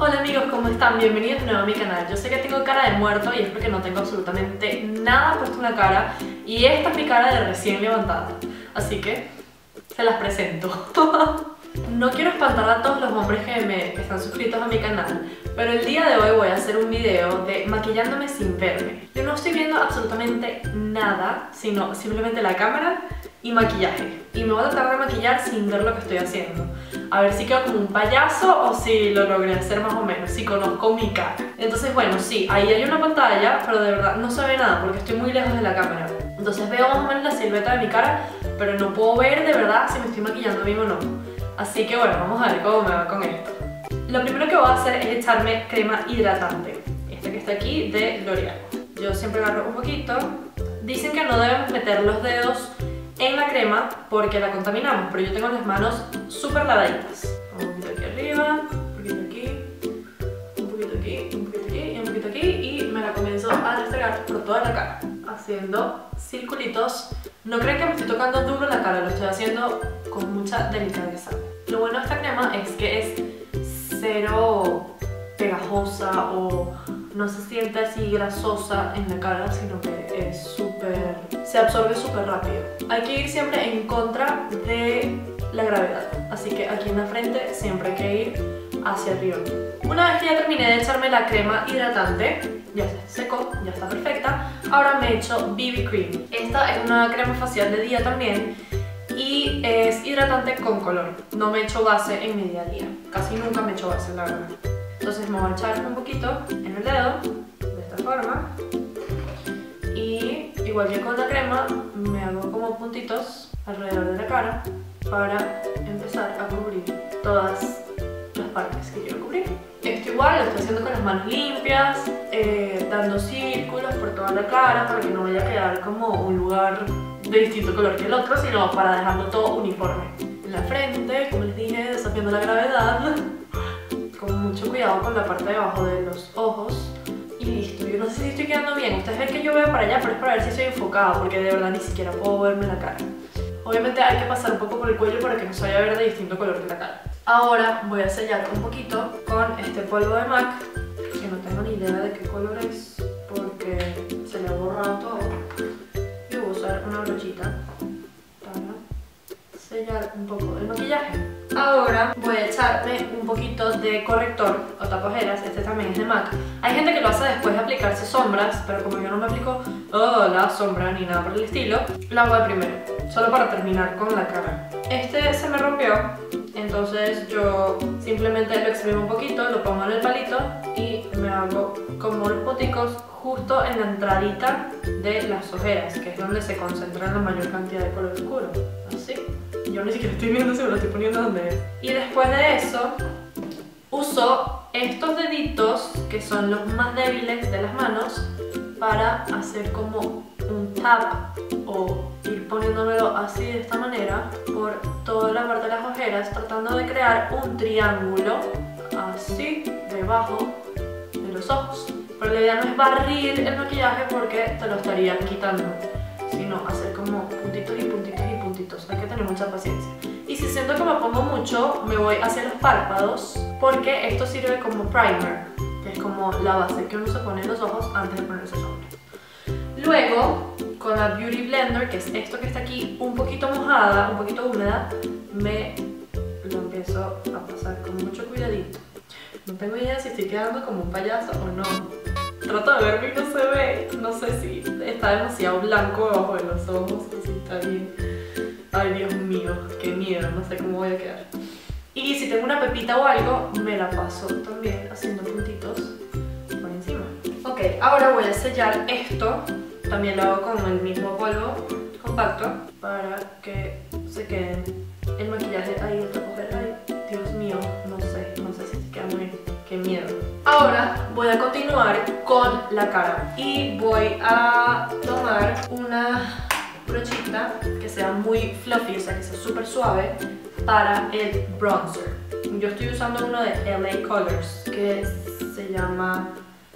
Hola amigos, ¿cómo están? Bienvenidos de nuevo a mi canal. Yo sé que tengo cara de muerto y es porque no tengo absolutamente nada puesto en la cara y esta es mi cara de recién levantada. Así que se las presento. No quiero espantar a todos los hombres que, me, están suscritos a mi canal, pero el día de hoy voy a hacer un video de maquillándome sin verme. Yo no estoy viendo absolutamente nada, sino simplemente la cámara y maquillaje. Y me voy a tratar de maquillar sin ver lo que estoy haciendo. A ver si quedo como un payaso o si lo logré hacer más o menos, si conozco mi cara. Entonces bueno, sí, ahí hay una pantalla, pero de verdad no se ve nada porque estoy muy lejos de la cámara. Entonces veo más o menos la silueta de mi cara, pero no puedo ver de verdad si me estoy maquillando bien o no. Así que bueno, vamos a ver cómo me va con esto. Lo primero que voy a hacer es echarme crema hidratante. Esta que está aquí de L'Oreal. Yo siempre agarro un poquito. Dicen que no debemos meter los dedos en la crema porque la contaminamos, pero yo tengo las manos súper lavaditas. Un poquito aquí arriba, un poquito aquí, un poquito aquí, un poquito aquí y un poquito aquí y me la comienzo a restregar por toda la cara haciendo circulitos. No creen que me estoy tocando duro la cara, lo estoy haciendo con mucha delicadeza. Lo bueno de esta crema es que es cero pegajosa o no se siente así grasosa en la cara, sino que es súper... se absorbe súper rápido. Hay que ir siempre en contra de la gravedad, así que aquí en la frente siempre hay que ir hacia arriba. Una vez que ya terminé de echarme la crema hidratante, ya se secó, ya está perfecta, ahora me echo BB Cream. Esta es una crema facial de día también y es hidratante con color. No me echo base en mi día a día. Casi nunca me echo base, la verdad. Entonces me voy a echar un poquito en el dedo, de esta forma. Y igual que con la crema, me hago como puntitos alrededor de la cara para empezar a cubrir todas las partes que quiero cubrir. Esto igual lo estoy haciendo con las manos limpias, eh, dando círculos por toda la cara para que no vaya a quedar como un lugar de distinto color que el otro, sino para dejarlo todo uniforme. En la frente, como les dije, desafiando la gravedad, con mucho cuidado con la parte de abajo de los ojos. Listo, yo no sé si estoy quedando bien, ustedes ven que yo veo para allá, pero es para ver si estoy enfocada, porque de verdad ni siquiera puedo verme la cara. Obviamente hay que pasar un poco por el cuello para que no se vaya a ver de distinto color que la cara. Ahora voy a sellar un poquito con este polvo de MAC, que no tengo ni idea de qué color es, porque se le ha borrado todo una brochita para sellar un poco el maquillaje. Ahora voy a echarme un poquito de corrector o tapajeras, este también es de MAC. Hay gente que lo hace después de aplicarse sombras, pero como yo no me aplico oh, la sombra ni nada por el estilo, la hago de primero, solo para terminar con la cara. Este se me rompió, entonces yo simplemente lo exprimo un poquito, lo pongo en el palito y me hago como los poticos justo en la entradita de las ojeras, que es donde se concentra la mayor cantidad de color oscuro. Así. Yo ni siquiera estoy viendo si me lo estoy poniendo donde es. Y después de eso, uso estos deditos, que son los más débiles de las manos, para hacer como un tap o ir poniéndomelo así de esta manera por toda la parte de las ojeras, tratando de crear un triángulo así debajo de los ojos. Pero la idea no es barrir el maquillaje porque te lo estaría quitando, sino hacer como puntitos y puntitos. Hay que tener mucha paciencia. Y si siento que me pongo mucho, me voy hacia los párpados porque esto sirve como primer, que es como la base que uno se pone en los ojos antes de ponerse sombra. Luego, con la Beauty Blender, que es esto que está aquí un poquito mojada, un poquito húmeda, me lo empiezo a pasar con mucho cuidadito. No tengo idea si estoy quedando como un payaso o no. Trato de verme y no se ve. No sé si está demasiado blanco abajo de los ojos o si está bien. Ay, Dios mío, qué miedo, no sé cómo voy a quedar. Y si tengo una pepita o algo, me la paso también haciendo puntitos por encima. Ok, ahora voy a sellar esto. También lo hago con el mismo polvo compacto para que se quede el maquillaje ahí, Ay, Dios mío, no sé, no sé si se queda muy bien. Qué miedo. Ahora voy a continuar con la cara y voy a tomar una brochita que sea muy fluffy, o sea que sea súper suave para el bronzer. Yo estoy usando uno de LA Colors que se llama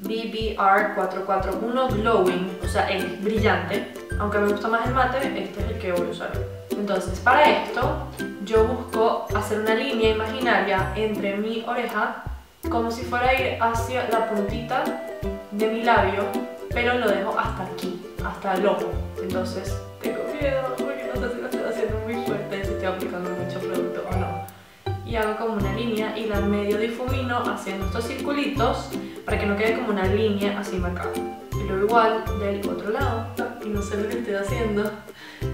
BBR 441 Glowing, o sea es brillante. Aunque me gusta más el mate, este es el que voy a usar. Entonces para esto yo busco hacer una línea imaginaria entre mi oreja como si fuera a ir hacia la puntita de mi labio, pero lo dejo hasta aquí, hasta el ojo. Entonces tengo miedo porque no sé si lo estoy haciendo muy fuerte, si estoy aplicando mucho producto o no. Y hago como una línea y la medio difumino haciendo estos circulitos para que no quede como una línea así marcada. Y luego igual del otro lado, y no sé lo que estoy haciendo.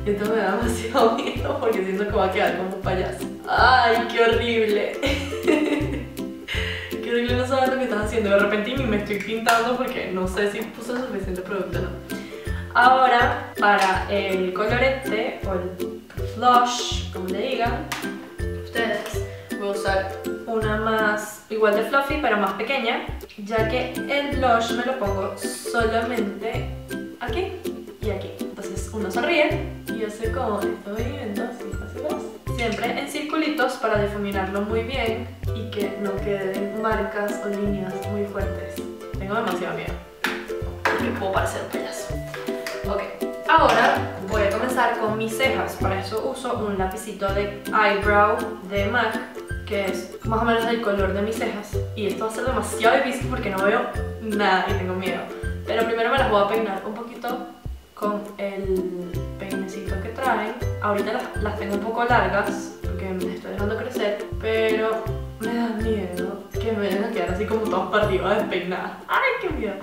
Esto me da demasiado miedo porque siento que va a quedar como un payaso. ¡Ay, qué horrible! haciendo. De repente me estoy pintando porque no sé si puse suficiente producto o no. Ahora, para el colorete o el flush, como le digan, ustedes, voy a usar una más igual de fluffy pero más pequeña, ya que el blush me lo pongo solamente aquí y aquí. Entonces uno se ríe y hace como estoy viendo así, así. Siempre en circulitos para difuminarlo muy bien y que no queden marcas o líneas muy fuertes. Tengo demasiado miedo porque puedo parecer un payaso. Ok, ahora voy a comenzar con mis cejas. Para eso uso un lapicito de eyebrow de MAC que es más o menos el color de mis cejas. Y esto va a ser demasiado difícil porque no veo nada y tengo miedo. Pero primero me las voy a peinar un poquito con el peinecito que traen. Ahorita las, las tengo un poco largas porque me estoy dejando crecer, pero me da miedo que me vayan a quedar así como todas para arriba despeinadas. ¡Ay, qué miedo!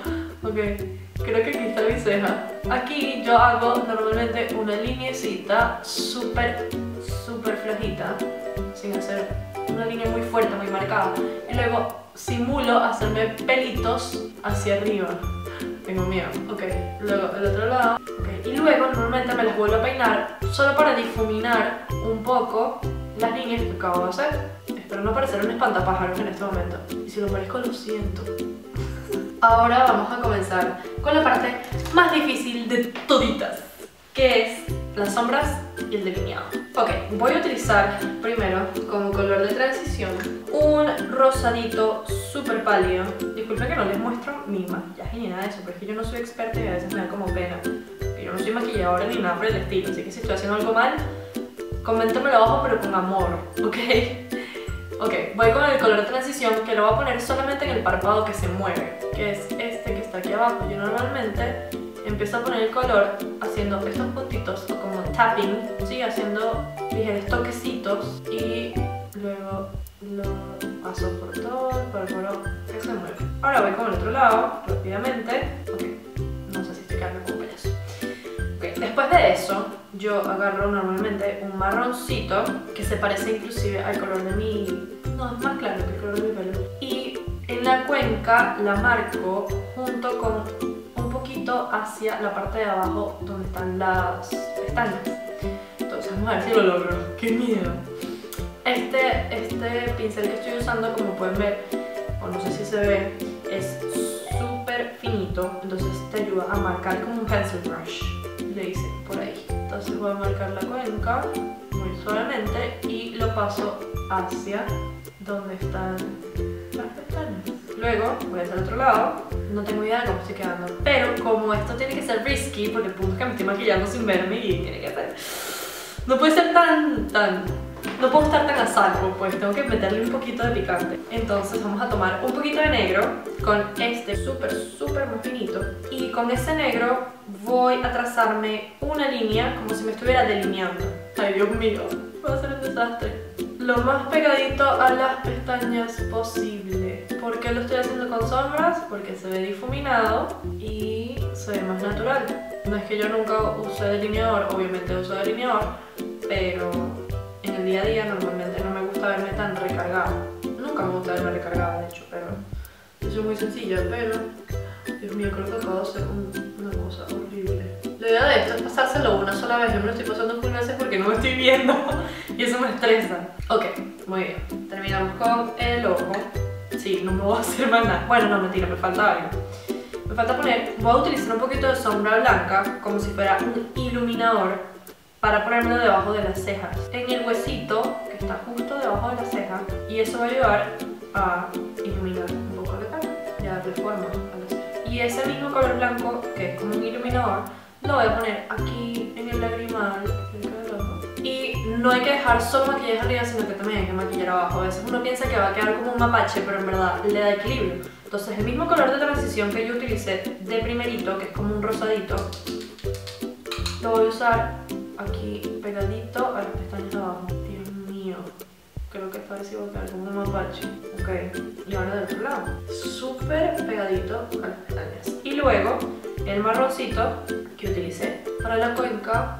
Ok, creo que aquí está mi ceja. Aquí yo hago normalmente una linecita súper, súper flojita, sin hacer una línea muy fuerte, muy marcada. Y luego simulo hacerme pelitos hacia arriba. Tengo miedo. Ok, luego el otro lado. Okay. Y luego normalmente me las vuelvo a peinar solo para difuminar un poco las líneas que acabo de hacer. Espero no parecer un espantapájaros en este momento. Y si lo parezco, lo siento. Ahora vamos a comenzar con la parte más difícil de toditas, que es las sombras y el delineado. Ok, voy a utilizar primero como color de transición un rosadito súper pálido. Disculpen que no les muestro mi maquillaje ni nada de eso, pero es que yo no soy experta y a veces me da como pena. Yo no soy maquilladora ni nada por el estilo, así que si estoy haciendo algo mal, coméntamelo abajo pero con amor, ¿ok? Ok, voy con el color transición que lo voy a poner solamente en el párpado que se mueve, que es este que está aquí abajo. Yo normalmente empiezo a poner el color haciendo estos puntitos o como tapping, ¿sí? haciendo ligeros toquecitos y luego lo paso por todo el párpado que se mueve. Ahora voy con el otro lado, rápidamente. Ok, no sé si estoy quedando como payaso. Okay, después de eso, yo agarro normalmente un marroncito que se parece inclusive al color de mi... No, es más claro que el color de mi pelo. Y en la cuenca la marco junto con un poquito hacia la parte de abajo donde están las pestañas. Entonces vamos a ver si lo logro. ¡Qué miedo! Este, este pincel que estoy usando, como pueden ver, o no sé si se ve, es súper finito. Entonces te ayuda a marcar como un pencil brush. Le hice por ahí. Entonces voy a marcar la cuenca muy suavemente y lo paso hacia donde están las pestañas. Luego voy hacia el otro lado, no tengo idea de cómo estoy quedando, pero como esto tiene que ser risky, porque el punto es que me estoy maquillando sin verme y tiene que ser... No puede ser tan, tan... No puedo estar tan a salvo, pues tengo que meterle un poquito de picante. Entonces vamos a tomar un poquito de negro con este súper, súper muy finito. Y con ese negro voy a trazarme una línea como si me estuviera delineando. Ay, Dios mío, va a ser un desastre lo más pegadito a las pestañas posible. ¿Por qué lo estoy haciendo con sombras? Porque se ve difuminado y se ve más natural. No es que yo nunca use delineador, obviamente uso delineador, pero día a día normalmente no me gusta verme tan recargada. Nunca me gusta verme recargada, de hecho, pero yo soy muy sencilla, pero Dios mío, creo que acabo de hacer una cosa horrible. La idea de esto es pasárselo una sola vez. Yo me lo estoy pasando full veces porque no me estoy viendo y eso me estresa. Ok, muy bien. Terminamos con el ojo. Sí, no me voy a hacer más nada. Bueno, no, mentira, me falta algo. Me falta poner, voy a utilizar un poquito de sombra blanca como si fuera un iluminador para ponérmelo debajo de las cejas. En el huesito que está justo debajo de la ceja y eso va a ayudar a iluminar un poco la cara y a darle forma a la ceja. Y ese mismo color blanco que es como un iluminador lo voy a poner aquí en el lagrimal. Y no hay que dejar solo maquillaje arriba, sino que también hay que maquillar abajo. A veces uno piensa que va a quedar como un mapache, pero en verdad le da equilibrio. Entonces el mismo color de transición que yo utilicé de primerito, que es como un rosadito, lo voy a usar aquí pegadito a las pestañas de abajo. Dios mío, creo que vez va a quedar como un mapache. Ok, y ahora del otro lado. Súper pegadito a las pestañas. Y luego el marroncito que utilicé para la cuenca.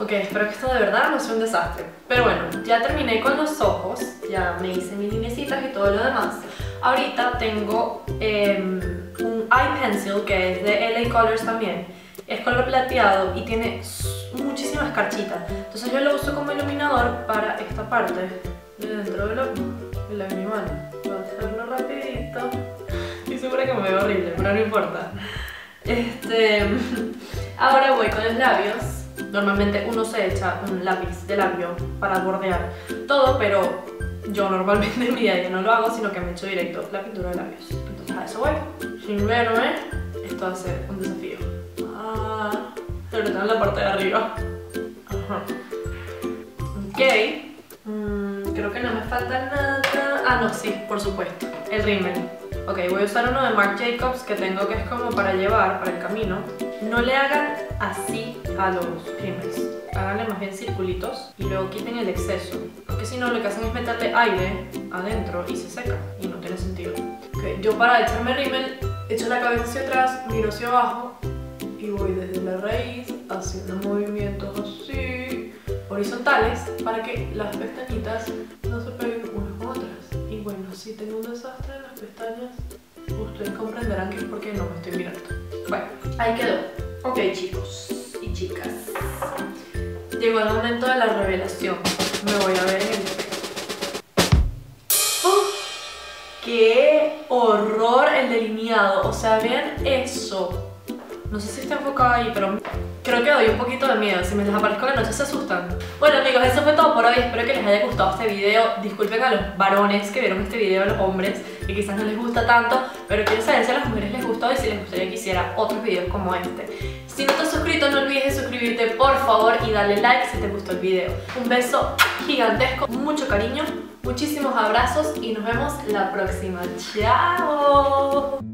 Ok, espero que esto de verdad no sea un desastre. Pero bueno, ya terminé con los ojos, ya me hice mis linecitas y todo lo demás. Ahorita tengo em, un eye pencil que es de LA Colors también. Es color plateado y tiene muchísimas carchitas. Entonces yo lo uso como iluminador para esta parte de dentro del ojo, el lagrimal. Voy a hacerlo rapidito. Estoy segura que me veo horrible, pero no importa. Este, ahora voy con los labios. Normalmente uno se echa un lápiz de labio para bordear todo, pero yo normalmente en mi día no lo hago, sino que me echo directo la pintura de labios. Entonces a eso voy. Sin verme, esto va a ser un desafío. Ah, sobre todo en la parte de arriba. Ajá. Ok. Mm, creo que no me falta nada. Ah, no, sí, por supuesto. El rímel. Ok, voy a usar uno de Marc Jacobs que tengo que es como para llevar, para el camino. No le hagan así a los rímels. Háganle más bien circulitos y luego quiten el exceso. Porque si no, lo que hacen es meterle aire adentro y se seca. Y no tiene sentido. Ok, yo para echarme rímel, echo la cabeza hacia atrás, miro hacia abajo voy desde la raíz haciendo movimientos así, horizontales, para que las pestañitas no se peguen unas con otras. Y bueno, si tengo un desastre en las pestañas, ustedes comprenderán que es porque no me estoy mirando. Bueno, ahí quedó. Ok chicos y chicas, llegó el momento de la revelación. Me voy a ver en el ¡Uf! ¡Qué horror el delineado! O sea, vean eso. No sé si está enfocado ahí, pero creo que doy un poquito de miedo. Si me desaparezco la noche se asustan. Bueno amigos, eso fue todo por hoy. Espero que les haya gustado este video. Disculpen a los varones que vieron este video, a los hombres, que quizás no les gusta tanto. Pero quiero saber si a las mujeres les gustó y si les gustaría que hiciera otros videos como este. Si no te has suscrito, no olvides de suscribirte por favor y darle like si te gustó el video. Un beso gigantesco, mucho cariño, muchísimos abrazos y nos vemos la próxima. ¡Chao!